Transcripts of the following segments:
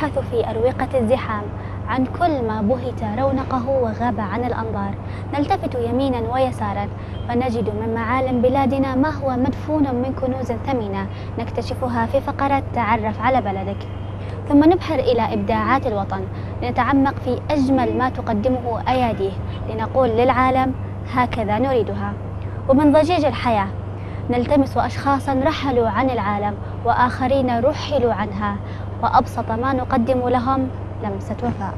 نبحث في أروقة الزحام. عن كل ما بهت رونقه وغاب عن الأنظار. نلتفت يمينا ويسارا فنجد من معالم بلادنا ما هو مدفون من كنوز ثمينة. نكتشفها في فقرة تعرف على بلدك. ثم نبحر إلى إبداعات الوطن. لنتعمق في أجمل ما تقدمه أياديه. لنقول للعالم هكذا نريدها. ومن ضجيج الحياة نلتمس أشخاصا رحلوا عن العالم وآخرين رحلوا عنها. وأبسط ما نقدم لهم لمسة وفاء.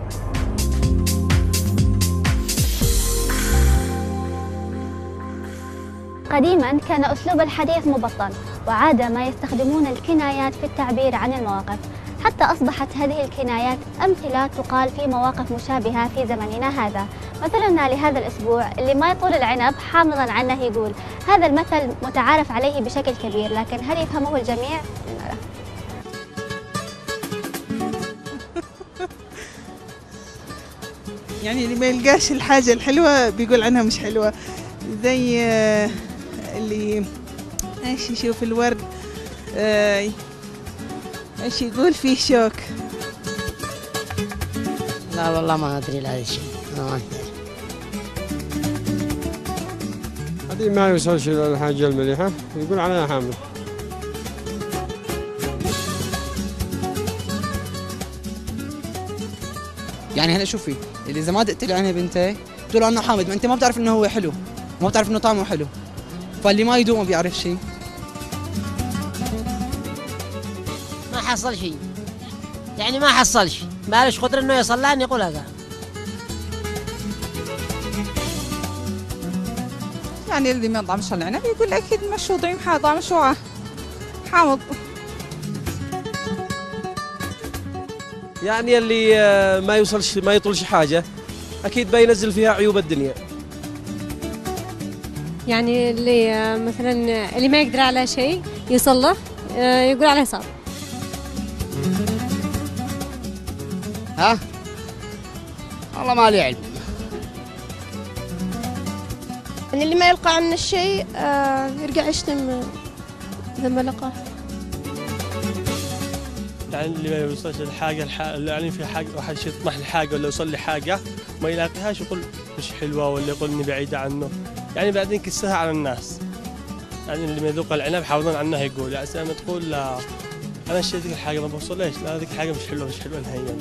قديما كان أسلوب الحديث مبطن وعاد ما يستخدمون الكنايات في التعبير عن المواقف. حتى أصبحت هذه الكنايات أمثلة تقال في مواقف مشابهة في زمننا هذا. مثلنا لهذا الأسبوع اللي ما يطول العنب حامضا عنه يقول هذا المثل متعارف عليه بشكل كبير لكن هل يفهمه الجميع؟ يعني اللي ما يلقاش الحاجة الحلوة بيقول عنها مش حلوة. زي آه، اللي إيش يشوف الورد؟ آه، إيش يقول فيه شوك؟ لا والله ما أدري الشيء أنا ما أدري. هذه ما يوصلش للحاجة المليحة. يقول عليها حامل. يعني هلا شوفي اللي إذا ما دقت لي عينها بنتي تقول انه حامد ما أنت ما بتعرف إنه هو حلو ما بتعرف إنه طعمه حلو. فاللي ما يدوق ما بيعرف شيء ما حصل شيء يعني ما حصل شيء ما لش قدر إنه يصل لها انه يقول هذا. يعني اللي ما طعمش العنب يقول أكيد مشو طعم حاضر حامض. يعني اللي آه، ما يوصلش ما يطولش حاجة. أكيد بينزل فيها عيوب الدنيا. يعني اللي آه، مثلا اللي ما يقدر على شيء يوصل له آه، يقول عليه صعب ها؟ والله ما لي علم. يعني اللي ما يلقى عنا الشيء يرجع يشتم لما لقاه يعني اللي ما يوصلش الحاجة الح... يعني في حاجة واحد شيء يطمح لحاجة ولا يوصل لحاجه ما يلاقيهاش يقول مش حلوة ولا يقول إني بعيدة عنه. يعني بعدين كسها على الناس. يعني اللي ما يذوق العنب حافظون عنها يقول يعني ما تقول لا أنا اشتريت ذيك الحاجة؟ ما بوصلهاش. لا هذيك الحاجة مش حلوة مش حلوة نهائيا.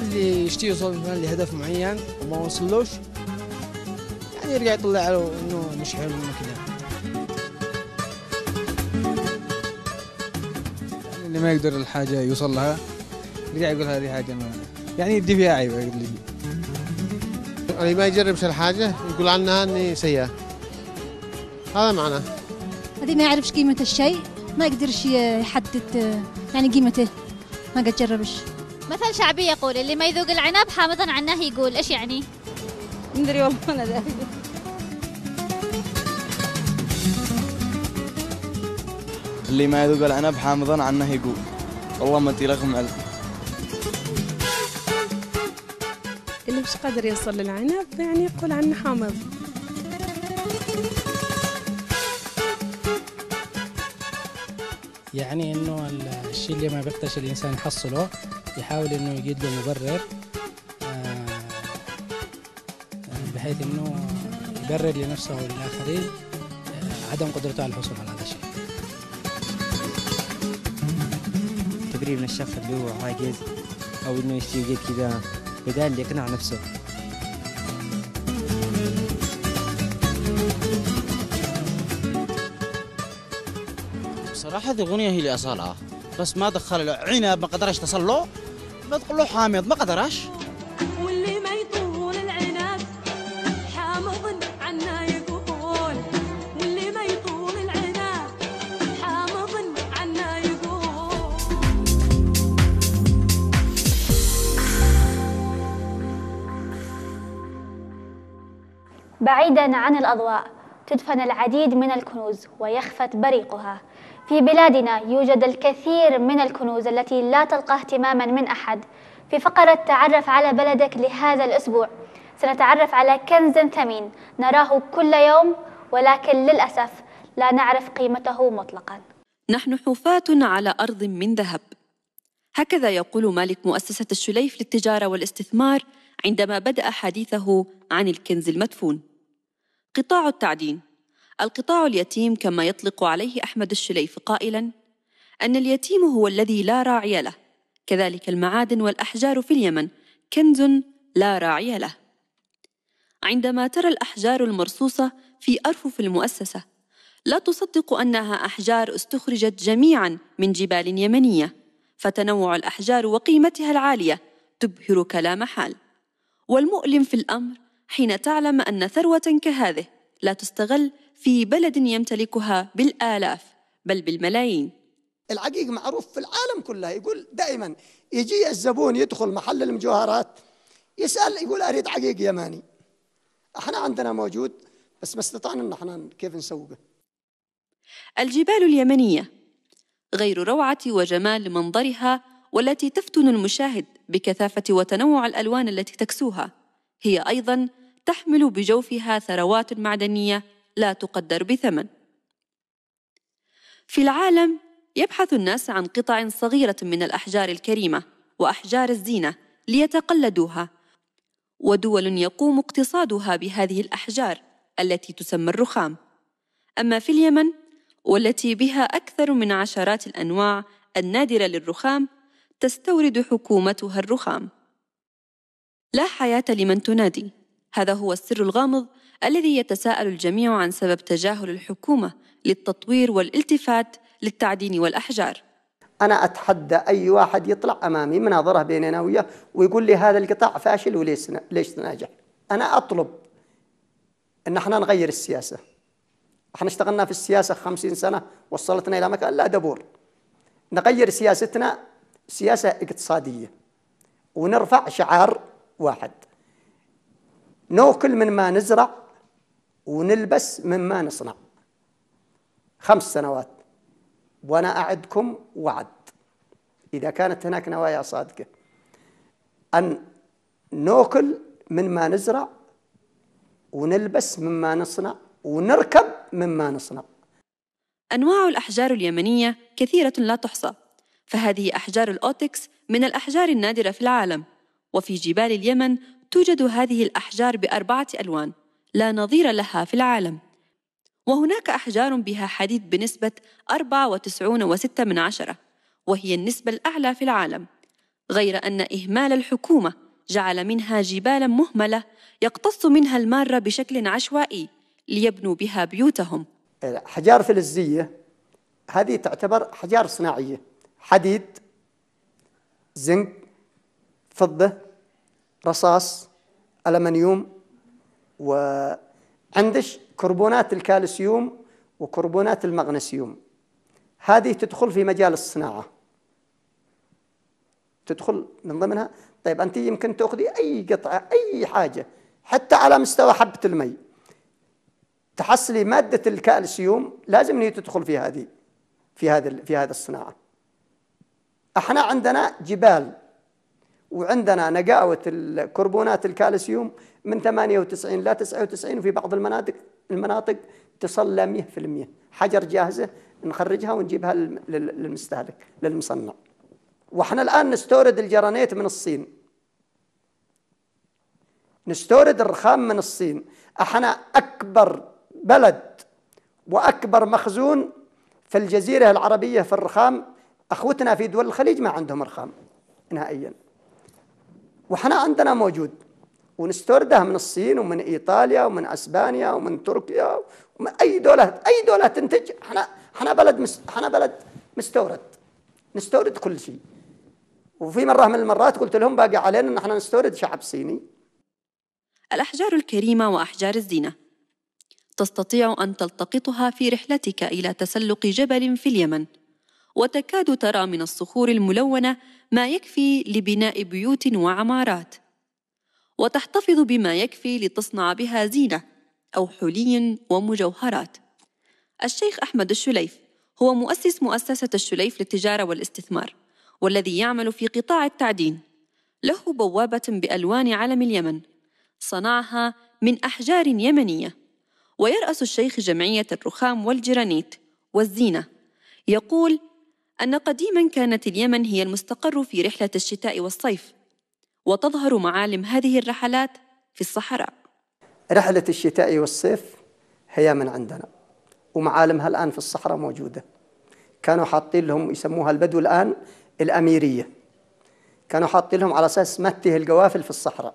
اللي يشتي يوصل مثلا لهدف معين وما وصلوش يعني يرجع يطلع له إنه مش حلو انه كذا اللي ما يقدر الحاجة يوصل لها يرجع يقول هذه حاجة ما يعني يدي فيها عيب يقول لي. اللي ما يجربش الحاجة يقول عنها إني سيئة. هذا معناه. هذه ما يعرفش قيمة الشيء ما يقدرش يحدد يعني قيمته ما قد جربش. مثل شعبي يقول اللي ما يذوق العنب حامضا عنه يقول إيش يعني؟ ندري والله أنا اللي ما يذوق العنب حامضا عنه يقول. والله ما انت لكم علم اللي مش قادر يوصل للعنب يعني يقول عنه حامض. يعني إنه الشيء اللي ما بيقدرش الإنسان يحصله يحاول إنه يجد له مبرر آه، بحيث إنه يبرر لنفسه أو للاخرين آه، عدم قدرته على الحصول على الشيء تقريبا الشخص اللي هو عاجز إنه يشتري زي كذا بدال يقنع نفسه. بصراحة هذه الأغنية هي اللي أصالها. بس ما دخل له عنب ما قدرش تصل له بدخل له حامض ما قدرش. بعيدا عن الأضواء تدفن العديد من الكنوز ويخفت بريقها. في بلادنا يوجد الكثير من الكنوز التي لا تلقى اهتماما من أحد. في فقرة تعرف على بلدك لهذا الأسبوع سنتعرف على كنز ثمين نراه كل يوم ولكن للأسف لا نعرف قيمته مطلقا. نحن حفاة على أرض من ذهب. هكذا يقول مالك مؤسسة الشليف للتجارة والاستثمار عندما بدأ حديثه عن الكنز المدفون. قطاع التعدين. القطاع اليتيم كما يطلق عليه أحمد الشليف قائلا أن اليتيم هو الذي لا راعي له كذلك المعادن والأحجار في اليمن كنز لا راعي له. عندما ترى الأحجار المرصوصة في أرفف المؤسسة لا تصدق أنها أحجار استخرجت جميعا من جبال يمنية فتنوع الأحجار وقيمتها العالية تبهرك لا محال والمؤلم في الأمر حين تعلم أن ثروة كهذه لا تستغل في بلد يمتلكها بالآلاف بل بالملايين. العقيق معروف في العالم كله يقول دائما يجي الزبون يدخل محل المجوهرات يسأل يقول أريد عقيق يماني. إحنا عندنا موجود بس ما استطعنا إن إحنا كيف نسوقه. الجبال اليمنية غير روعة وجمال منظرها والتي تفتن المشاهد بكثافة وتنوع الألوان التي تكسوها. هي أيضا تحمل بجوفها ثروات معدنية لا تقدر بثمن. في العالم يبحث الناس عن قطع صغيرة من الأحجار الكريمة وأحجار الزينة ليتقلدوها ودول يقوم اقتصادها بهذه الأحجار التي تسمى الرخام. أما في اليمن والتي بها أكثر من عشرات الأنواع النادرة للرخام تستورد حكومتها الرخام. لا حياة لمن تنادي. هذا هو السر الغامض الذي يتساءل الجميع عن سبب تجاهل الحكومة للتطوير والالتفات للتعدين والأحجار. أنا أتحدى أي واحد يطلع أمامي مناظرة بيننا وياه ويقول لي هذا القطاع فاشل وليش ليش ناجح أنا أطلب إن إحنا نغير السياسة. إحنا اشتغلنا في السياسة خمسين سنة وصلتنا إلى مكان لا دبور. نغير سياستنا سياسة اقتصادية ونرفع شعار واحد. نأكل من ما نزرع ونلبس مما نصنع. خمس سنوات. وأنا أعدكم وعد. إذا كانت هناك نوايا صادقة. أن نأكل مما نزرع ونلبس مما نصنع ونركب مما نصنع. أنواع الأحجار اليمنية كثيرة لا تحصى. فهذه أحجار الأوتكس من الأحجار النادرة في العالم. وفي جبال اليمن توجد هذه الأحجار بأربعة ألوان لا نظير لها في العالم. وهناك أحجار بها حديد بنسبة 94.6 من عشرة وهي النسبة الأعلى في العالم. غير أن إهمال الحكومة جعل منها جبالا مهملة يقتص منها المارة بشكل عشوائي ليبنوا بها بيوتهم. حجار فلزيه هذه تعتبر حجار صناعية. حديد زنك فضة رصاص ألمنيوم وعندش كربونات الكالسيوم وكربونات المغنيسيوم هذه تدخل في مجال الصناعة. تدخل من ضمنها. طيب أنت يمكن تأخذي أي قطعة أي حاجة حتى على مستوى حبة المي. تحصلي مادة الكالسيوم لازم هي تدخل في هذه في هذا في هذا الصناعة. أحنا عندنا جبال. وعندنا نقاوة الكربونات الكالسيوم من 98 ل 99 وفي بعض المناطق المناطق تصل ل 100% حجر جاهزة نخرجها ونجيبها للمستهلك للمصنع. وإحنا الآن نستورد الجرانيت من الصين. نستورد الرخام من الصين. إحنا أكبر بلد وأكبر مخزون في الجزيرة العربية في الرخام. أخوتنا في دول الخليج ما عندهم رخام نهائيا. وحنا عندنا موجود. ونستورده من الصين ومن إيطاليا ومن أسبانيا ومن تركيا ومن أي دولة أي دولة تنتج إحنا إحنا بلد مس إحنا بلد مستورد. نستورد كل شيء. وفي مرة من المرات قلت لهم باقي علينا إن إحنا نستورد شعب صيني. الأحجار الكريمة وأحجار الزينة. تستطيع أن تلتقطها في رحلتك إلى تسلق جبل في اليمن. وتكاد ترى من الصخور الملونة ما يكفي لبناء بيوت وعمارات. وتحتفظ بما يكفي لتصنع بها زينة أو حلي ومجوهرات. الشيخ أحمد الشليف هو مؤسس مؤسسة الشليف للتجارة والاستثمار والذي يعمل في قطاع التعدين. له بوابة بألوان علم اليمن صنعها من أحجار يمنية. ويرأس الشيخ جمعية الرخام والجرانيت والزينة. يقول أن قديما كانت اليمن هي المستقر في رحلة الشتاء والصيف وتظهر معالم هذه الرحلات في الصحراء. رحلة الشتاء والصيف هي من عندنا ومعالمها الآن في الصحراء موجودة. كانوا حاطين لهم يسموها البدو الآن الأميرية. كانوا حاطين لهم على أساس مته القوافل في الصحراء.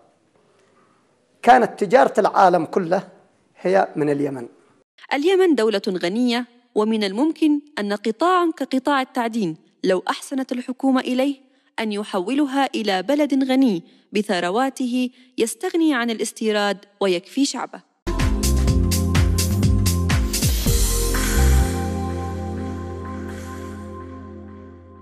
كانت تجارة العالم كله هي من اليمن. اليمن دولة غنية ومن الممكن أن قطاعا كقطاع التعدين لو أحسنت الحكومة إليه أن يحولها إلى بلد غني بثرواته يستغني عن الاستيراد ويكفي شعبه.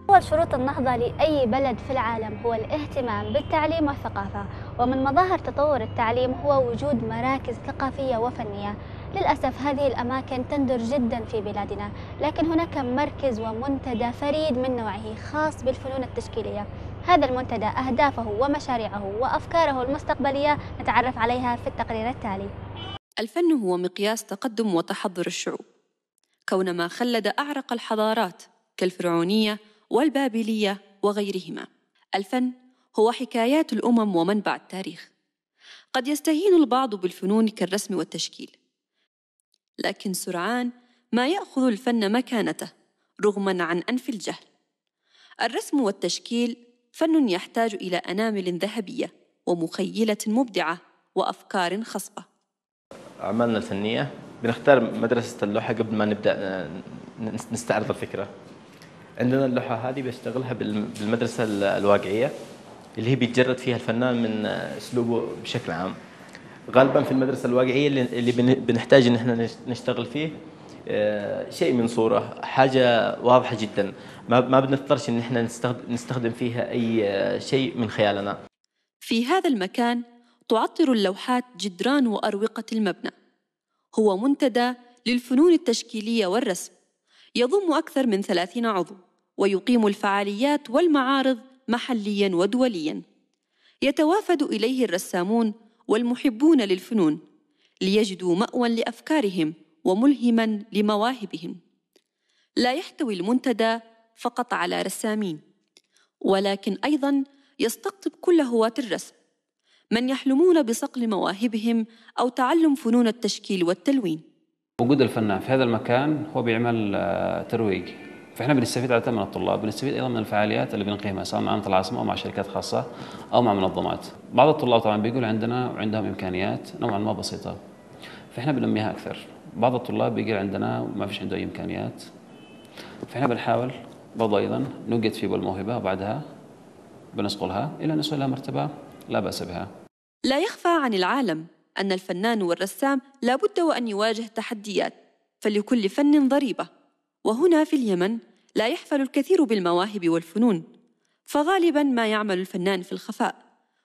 أول شروط النهضة لأي بلد في العالم هو الاهتمام بالتعليم والثقافة ومن مظاهر تطور التعليم هو وجود مراكز ثقافية وفنية. للأسف هذه الأماكن تندر جدا في بلادنا لكن هناك مركز ومنتدى فريد من نوعه خاص بالفنون التشكيلية. هذا المنتدى أهدافه ومشاريعه وأفكاره المستقبلية نتعرف عليها في التقرير التالي. الفن هو مقياس تقدم وتحضر الشعوب. كونما خلد أعرق الحضارات كالفرعونية والبابلية وغيرهما الفن هو حكايات الأمم ومنبع التاريخ. قد يستهين البعض بالفنون كالرسم والتشكيل لكن سرعان ما يأخذ الفن مكانته رغما عن أنف الجهل. الرسم والتشكيل فن يحتاج إلى أنامل ذهبية ومخيلة مبدعة وأفكار خصبة. أعمالنا الفنية بنختار مدرسة اللوحة قبل ما نبدأ نستعرض الفكرة. عندنا اللوحة هذه بيشتغلها بالم- بالمدرسة ال- الواقعية اللي هي بيتجرد فيها الفنان من أسلوبه بشكل عام. غالبا في المدرسة الواقعية اللي اللي بن- بنحتاج إن إحنا نش- نشتغل فيه آه، شيء من صورة حاجة واضحة جدا. ما ما بنضطرش إن إحنا نستخدم فيها أي آه، شيء من خيالنا. في هذا المكان تعطر اللوحات جدران وأروقة المبنى. هو منتدى للفنون التشكيلية والرسم. يضم أكثر من ثلاثين عضو ويقيم الفعاليات والمعارض محليا ودوليا. يتوافد إليه الرسامون والمحبون للفنون ليجدوا مأوى لأفكارهم وملهما لمواهبهم. لا يحتوي المنتدى فقط على رسامين ولكن أيضا يستقطب كل هواة الرسم من يحلمون بصقل مواهبهم أو تعلم فنون التشكيل والتلوين. وجود الفنان في هذا المكان هو بيعمل آه، ترويج فإحنا بنستفيد عادة من الطلاب بنستفيد أيضا من الفعاليات اللي بنقيمها سواء مع العاصمه أو مع شركات خاصة أو مع منظمات. بعض الطلاب طبعا بيقول عندنا وعندهم إمكانيات نوعا ما بسيطة فإحنا بننميها أكثر. بعض الطلاب بيقول عندنا وما فيش عنده أي إمكانيات فإحنا بنحاول برضه أيضا نوجد في الموهبه وبعدها بنصقلها إلى أن لها مرتبة لا بأس بها. لا يخفى عن العالم أن الفنان والرسام لابد وأن يواجه تحديات فلكل فن ضريبة. وهنا في اليمن لا يحفل الكثير بالمواهب والفنون فغالبا ما يعمل الفنان في الخفاء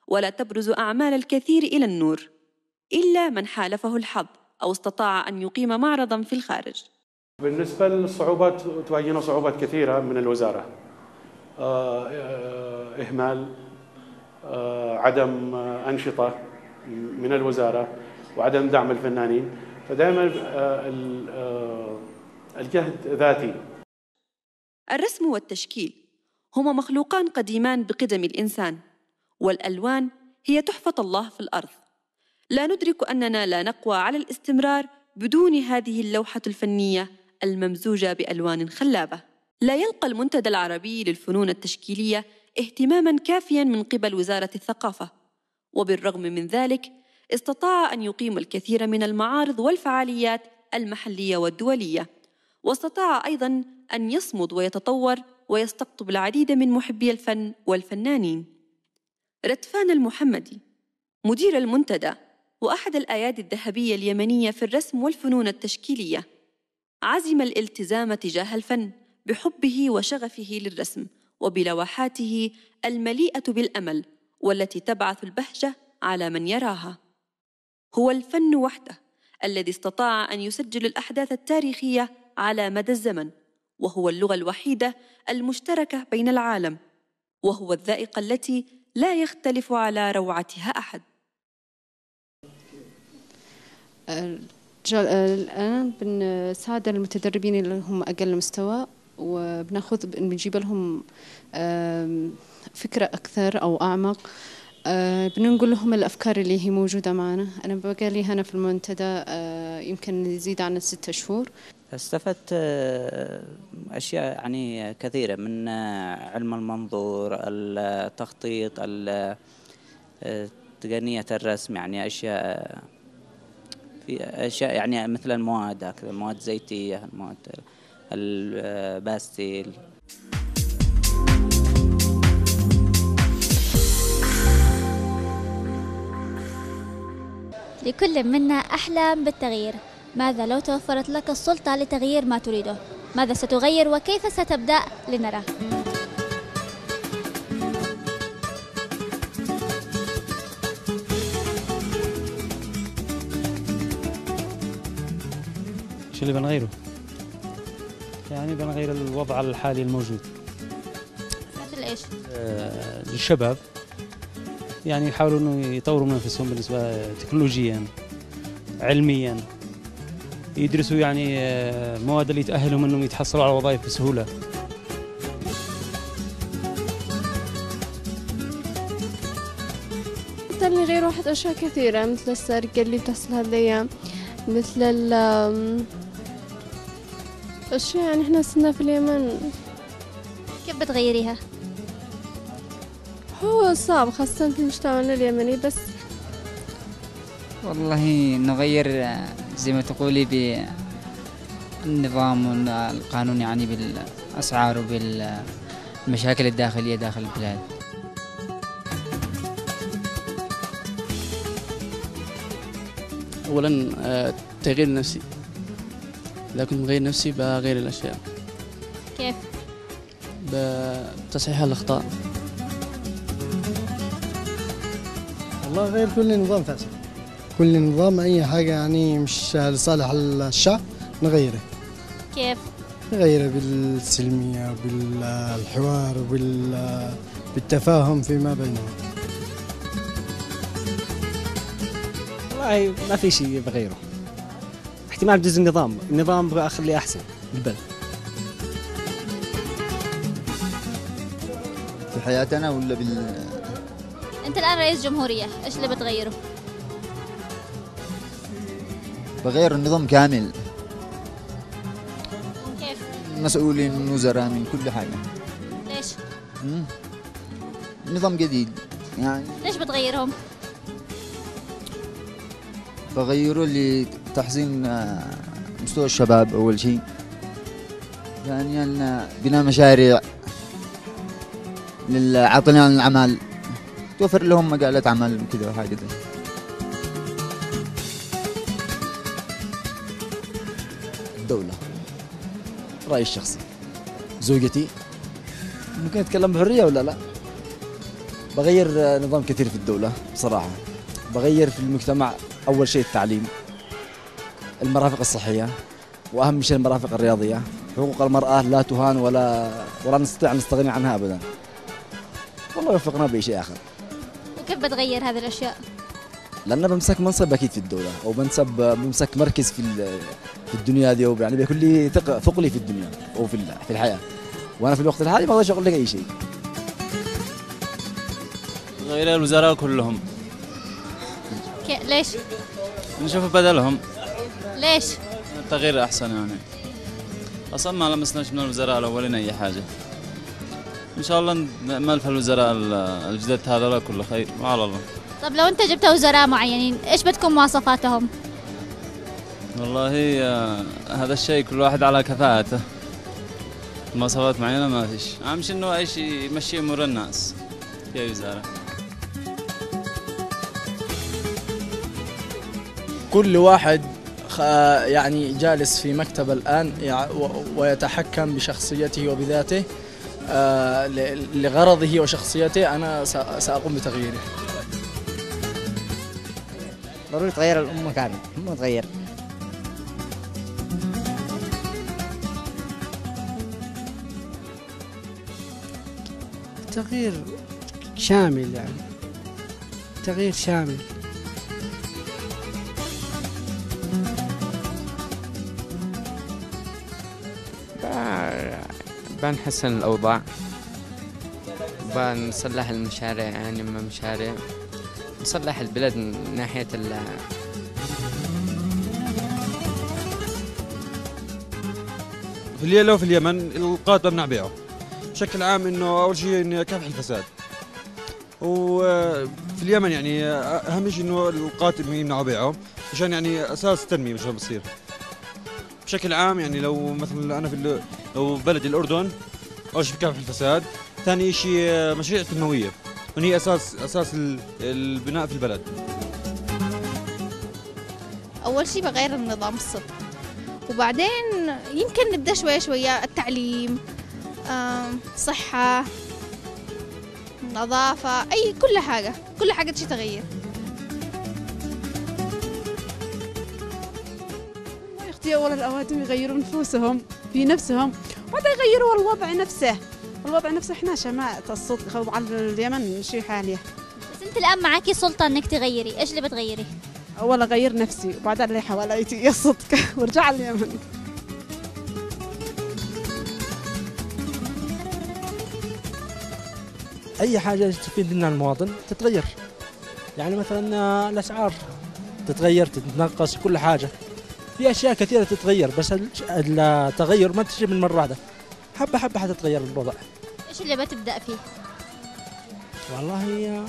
ولا تبرز أعمال الكثير إلى النور إلا من حالفه الحظ أو استطاع أن يقيم معرضا في الخارج. بالنسبة للصعوبات تواجهنا صعوبات كثيرة من الوزارة. آه، آه، إهمال آه، عدم أنشطة من الوزارة وعدم دعم الفنانين. فدائما ال- الجهد ذاتي الرسم والتشكيل هما مخلوقان قديمان بقدم الإنسان والألوان هي تحفة الله في الأرض. لا ندرك أننا لا نقوى على الاستمرار بدون هذه اللوحة الفنية الممزوجة بألوان خلابة. لا يلقى المنتدى العربي للفنون التشكيلية اهتماما كافيا من قبل وزارة الثقافة وبالرغم من ذلك استطاع أن يقيم الكثير من المعارض والفعاليات المحلية والدولية. واستطاع أيضا أن يصمد ويتطور ويستقطب العديد من محبي الفن والفنانين. رتفان المحمدي مدير المنتدى وأحد الأيادي الذهبية اليمنية في الرسم والفنون التشكيلية عزم الالتزام تجاه الفن بحبه وشغفه للرسم وبلوحاته المليئة بالأمل والتي تبعث البهجة على من يراها. هو الفن وحده الذي استطاع أن يسجل الأحداث التاريخية على مدى الزمن وهو اللغة الوحيدة المشتركة بين العالم وهو الذائقة التي لا يختلف على روعتها أحد. الآن بنساعد المتدربين اللي هم أقل مستوى وبناخذ بنجيب لهم فكرة أكثر أو أعمق. آه، بننقل لهم الأفكار اللي هي موجودة معنا. أنا بقى لي هنا في المنتدى آه، يمكن يزيد عن الستة شهور. استفدت آه، أشياء يعني كثيرة من آه، علم المنظور التخطيط ال- آه، تقنية الرسم يعني أشياء في أشياء يعني مثل المواد هكذا مواد زيتية المواد الباستيل لكل منا أحلام بالتغيير. ماذا لو توفرت لك السلطة لتغيير ما تريده؟ ماذا ستغير وكيف ستبدأ؟ لنرى. شو اللي بنغيره؟ يعني بنغير الوضع الحالي الموجود. مثل إيش آه، للشباب. يعني يحاولوا إنه يطوروا من أنفسهم بالنسبة تكنولوجيا علميا. يدرسوا يعني آه، مواد اللي تأهلهم إنهم يتحصلوا على وظائف بسهولة مثلا غير واحد أشياء كثيرة مثل السرقة اللي بتحصل هذه الأيام مثل ال أشياء يعني إحنا صرنا في اليمن كيف بتغيريها؟ هو صعب خاصة في مجتمعنا اليمني بس والله نغير زي ما تقولي بالنظام والقانون يعني بالأسعار وبالمشاكل الداخلية داخل البلاد. اولا آه، تغيير نفسي اذا كنت مغير نفسي بغير الأشياء. كيف؟ بتصحيح الأخطاء. والله غير كل نظام فاسد. كل نظام أي حاجة يعني مش لصالح الشعب نغيره. كيف؟ نغيره بالسلمية بالحوار بال بالتفاهم فيما بينهم. والله ما في شيء بغيره. احتمال بجزء النظام. النظام أبغى أخليه أحسن بالبلد. في حياتنا ولا بال أنت الآن رئيس جمهورية إيش اللي بتغيره؟ بغير النظام كامل كيف؟ مسؤولين من وزراء من كل حاجة ليش؟ مم. نظام جديد يعني ليش بتغيرهم؟ بغيره لتحسين آه، مستوى الشباب أول شيء ثانيا آه، بناء مشاريع للعاطلين عن العمل توفر لهم مجالات عمل وكذا وحاجة زي الدولة رأيي الشخصي. زوجتي. ممكن أتكلم بحرية ولا لا؟ بغير نظام كثير في الدولة بصراحة بغير في المجتمع أول شيء التعليم المرافق الصحية وأهم شيء المرافق الرياضية. حقوق المرأة لا تهان ولا ولا نستطيع أن نستغني عنها أبدا. والله يوفقنا بأي شيء آخر. وكيف بتغير هذه الأشياء؟ لأن بمسك منصب أكيد في الدولة أو بنسب بمسك مركز في ال- في الدنيا دي أو يعني بيكون لي ثق- ثقلي في الدنيا أو في في الحياة. وأنا في الوقت الحالي ما أقدرش أقول لك أي شيء. غير الوزراء كلهم. كي... ليش؟ نشوف بدلهم. ليش؟ التغيير أحسن يعني. أصلا ما لمسناش من الوزراء الأولين أي حاجة. إن شاء الله نأمل في الوزراء ال- الجدد هذا كله خير. وعلى الله. طب لو أنت جبت وزراء معينين إيش بتكون مواصفاتهم؟ والله آه، هذا الشيء كل واحد على كفاءته. مواصفات معينة ما فيش. اهم شيء انه اي شيء يمشي أمور الناس. في وزارة. كل واحد خ- يعني جالس في مكتب الآن ويتحكم بشخصيته وبذاته آه، ل- لغرضه وشخصيته. أنا سأ- سأقوم بتغييره. ضروري تغير الأمة كامل الأمة تغير. تغيير شامل يعني. تغيير شامل. بنحسن الأوضاع بنصلح المشاريع يعني ما مشاريع. نصلح البلد من ناحية في الليلة وفي اليمن القاتل بمنع بيعه. بشكل عام إنه أول شيء كافح الفساد. وفي اليمن يعني أهم شيء إنه القاتل يمنعوا بيعه عشان يعني أساس التنميه مش بتصير بشكل عام يعني لو مثلا أنا في لو بلدي الأردن أول شيء بكافح الفساد ثاني شيء مشاريع تنمويه وهي أساس أساس البناء في البلد. أول شيء بغير النظام الصدق وبعدين يمكن نبدأ شوية شوية التعليم صحة نظافة أي كل حاجة. كل حاجة تشي تغير. يختي اول الاوادم يغيروا نفوسهم في نفسهم وبعدين يغيروا الوضع نفسه. الوضع نفسه إحنا شماعة الصدق على اليمن شيء حاليا بس أنت الآن معاكي سلطة إنك تغيري. إيش اللي بتغيري؟ اول اغير نفسي وبعدين اللي حواليتي. الصدق وارجع اليمن. أي حاجة تفيد لنا المواطن تتغير. يعني مثلا الأسعار تتغير تتنقص كل حاجة. في أشياء كثيرة تتغير بس التغير ما تجي من مرة واحدة. حبة حبة حتتغير الوضع. إيش اللي بتبدا فيه؟ والله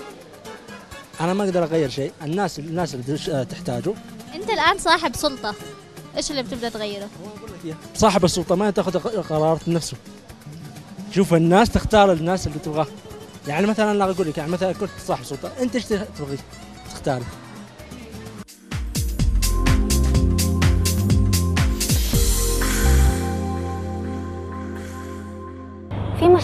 أنا ما أقدر أغير شيء. الناس الناس اللي تحتاجه. أنت الآن صاحب سلطة. إيش اللي بتبدأ تغيره؟ صاحب السلطة ما تاخذ قرارات نفسه شوف الناس تختار الناس اللي تبغاه. يعني مثلا أنا أقول لك يعني مثلا كنت صاحب سلطة أنت إيش تبغي تختار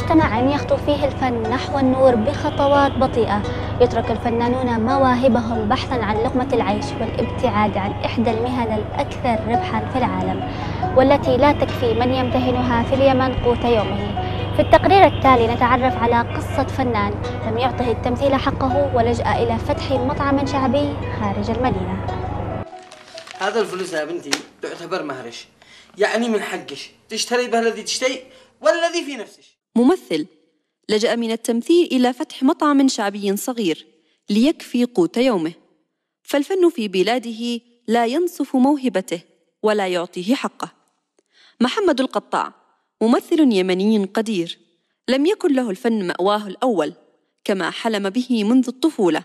في مجتمع يخطو فيه الفن نحو النور بخطوات بطيئة. يترك الفنانون مواهبهم بحثا عن لقمة العيش والابتعاد عن إحدى المهن الأكثر ربحا في العالم والتي لا تكفي من يمتهنها في اليمن قوت يومه. في التقرير التالي نتعرف على قصة فنان لم يعطه التمثيل حقه ولجأ إلى فتح مطعم شعبي خارج المدينة. هذا الفلوس يا بنتي تعتبر مهرش يعني من حقش تشتري به الذي تشتري والذي في نفسك ممثل لجأ من التمثيل إلى فتح مطعم شعبي صغير ليكفي قوت يومه. فالفن في بلاده لا ينصف موهبته ولا يعطيه حقه. محمد القطاع ممثل يمني قدير لم يكن له الفن مأواه الأول كما حلم به منذ الطفولة.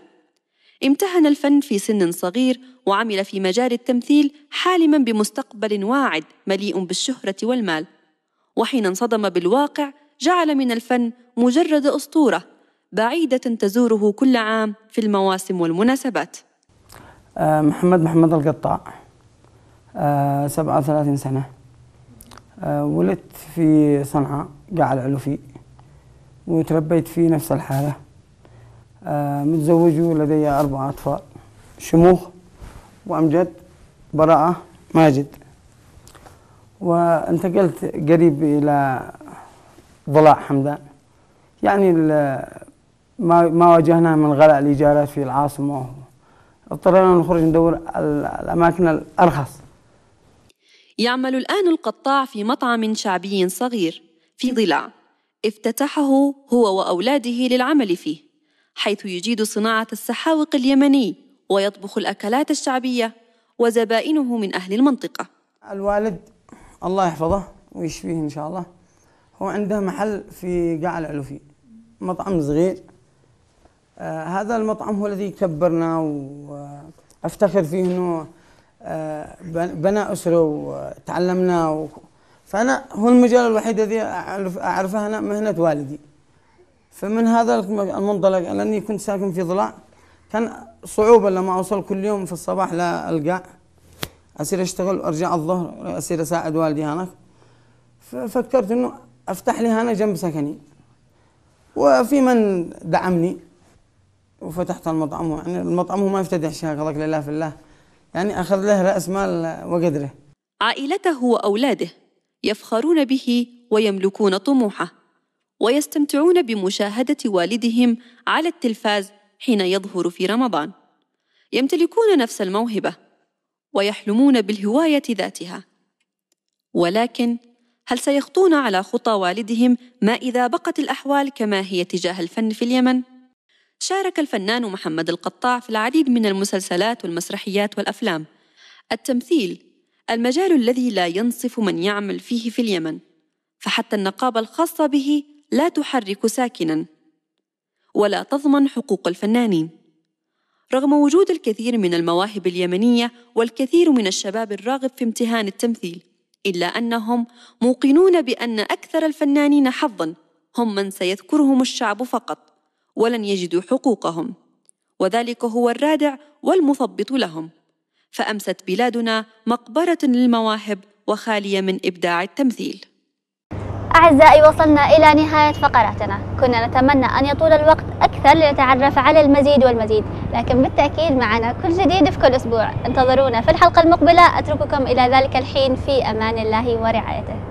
امتهن الفن في سن صغير وعمل في مجال التمثيل حالما بمستقبل واعد مليء بالشهرة والمال. وحين انصدم بالواقع جعل من الفن مجرد أسطورة بعيدة تزوره كل عام في المواسم والمناسبات. محمد محمد القطاع. 37 سنة. ولدت في صنعاء قاع العلوفي وتربيت في نفس الحالة. متزوج ولدي أربعة أطفال شموخ وأمجد براءة ماجد. وانتقلت قريب إلى ضلاع حمدان. يعني ما ما واجهنا من غلاء الايجارات في العاصمة. اضطرينا نخرج ندور الأماكن الأرخص. يعمل الآن القطاع في مطعم شعبي صغير في ضلع. افتتحه هو وأولاده للعمل فيه حيث يجيد صناعة السحاوق اليمني ويطبخ الأكلات الشعبية وزبائنه من أهل المنطقة. الوالد الله يحفظه ويشفيه إن شاء الله. هو عنده محل في قاع العلوفي مطعم صغير. آه هذا المطعم هو الذي كبرنا وأفتخر فيه إنه آه بنى أسرة وتعلمنا و... فأنا هو المجال الوحيد الذي أعرف أعرفه أنا مهنة والدي. فمن هذا المنطلق لأني كنت ساكن في ضلع كان صعوبة لما أوصل كل يوم في الصباح للقاع أصير أشتغل وأرجع الظهر أصير أساعد والدي هناك. ففكرت إنه أفتح لي هنا جنب سكني. وفي من دعمني وفتحت المطعم يعني المطعم هو ما يفتتح شاكرك لله في الله. يعني أخذ له رأس مال وقدره. عائلته وأولاده يفخرون به ويملكون طموحه ويستمتعون بمشاهدة والدهم على التلفاز حين يظهر في رمضان. يمتلكون نفس الموهبة ويحلمون بالهواية ذاتها. ولكن هل سيخطون على خطى والدهم ما إذا بقت الأحوال كما هي تجاه الفن في اليمن؟ شارك الفنان محمد القطاع في العديد من المسلسلات والمسرحيات والأفلام التمثيل المجال الذي لا ينصف من يعمل فيه في اليمن فحتى النقابة الخاصة به لا تحرك ساكنا ولا تضمن حقوق الفنانين رغم وجود الكثير من المواهب اليمنية والكثير من الشباب الراغب في امتهان التمثيل إلا أنهم موقنون بأن أكثر الفنانين حظا هم من سيذكرهم الشعب فقط ولن يجدوا حقوقهم. وذلك هو الرادع والمثبط لهم. فأمست بلادنا مقبرة للمواهب وخالية من إبداع التمثيل. أعزائي وصلنا إلى نهاية فقراتنا. كنا نتمنى أن يطول الوقت أكثر لنتعرف على المزيد والمزيد. لكن بالتأكيد معنا كل جديد في كل أسبوع. انتظرونا في الحلقة المقبلة. أترككم إلى ذلك الحين. في أمان الله ورعايته.